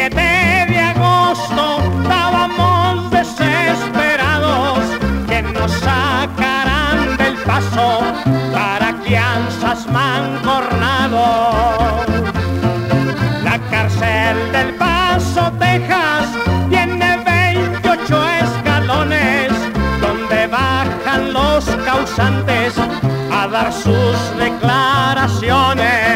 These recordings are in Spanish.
7 de agosto estábamos desesperados que nos sacarán del paso para crianzas mancornados. La cárcel del Paso, Texas, tiene 28 escalones donde bajan los causantes a dar sus declaraciones.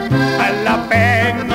a la pena.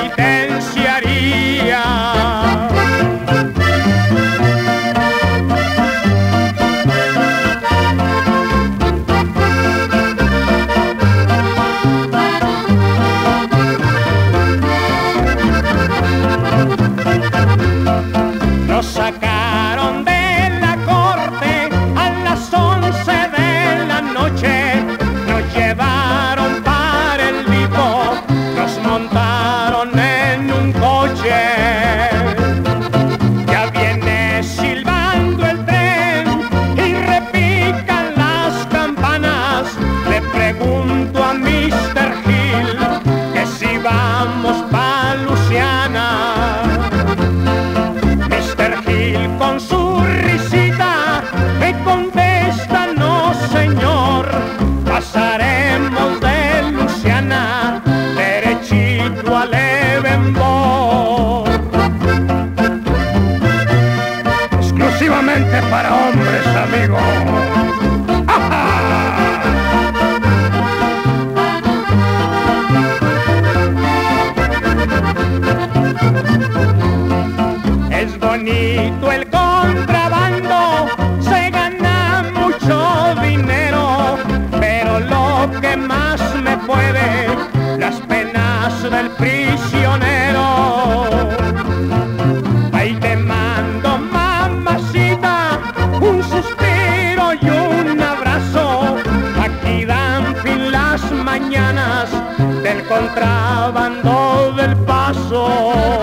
Exclusivamente para hombres, amigos. Es bonito el contra contrabando del paso.